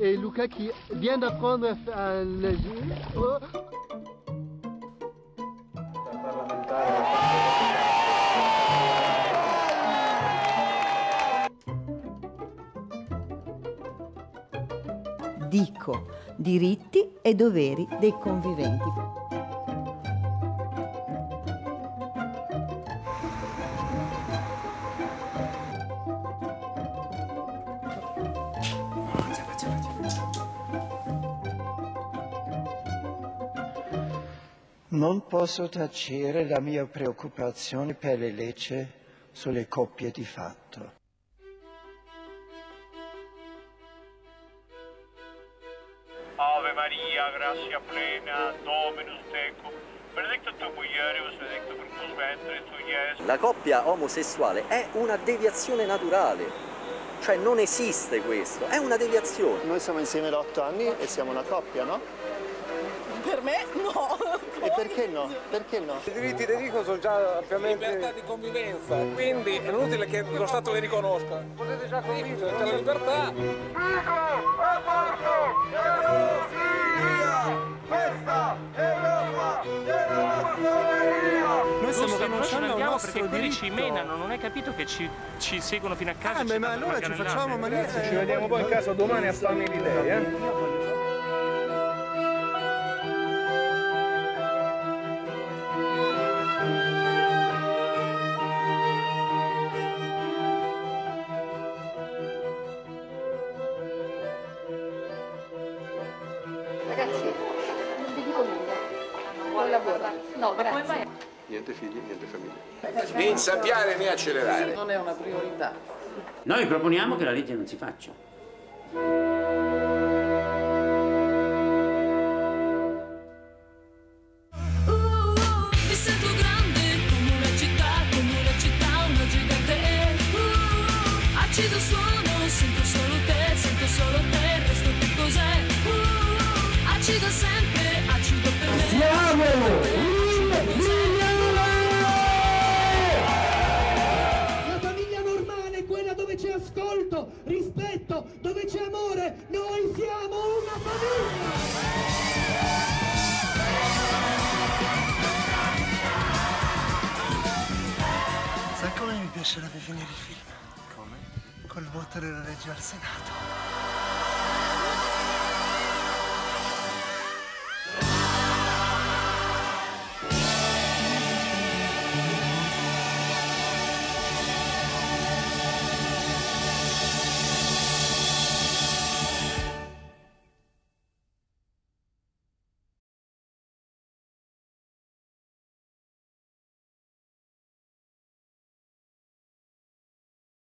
et Luca qui vient d'apprendre à nager. Oh. Dico, diritti e doveri dei conviventi. Non posso tacere la mia preoccupazione per le leggi sulle coppie di fatto. Ave Maria, grazia plena, Dominus tecum, benedicta tu mulieribus, benedictus fructus ventris tui, Iesus. La coppia omosessuale è una deviazione naturale. Cioè non esiste questo, è una deviazione. Noi siamo insieme da otto anni e siamo una coppia, no? Per me no. Perché no? Perché no? I diritti dei dico sono già ampiamente... Libertà di convivenza, quindi è inutile che lo Stato le riconosca. Potete già convivere, c'è la libertà. Questa è Europa della Noi stiamo rinunciando al andiamo nostro perché quelli ci menano, non hai capito che ci, ci seguono fino a casa? Ah, ma, allora ci facciamo maniera... Ci vediamo poi in casa domani a San Militei, eh? Ragazzi, non vi dico nulla. Non lavoro. No, grazie. Niente figli, niente famiglia. Né insabbiare né accelerare. Non è una priorità. Noi proponiamo che la legge non si faccia. Mi sento grande come una città, come una città, una gigante. Uh, acido suono, sento solo te, sento solo te, il resto che cos'è? Acido sempre, acido per me. Siamo La famiglia normale è quella dove c'è ascolto, rispetto, dove c'è amore. Noi siamo una famiglia! Sai come mi piacerebbe finire il film? Come? Col voto della legge al Senato.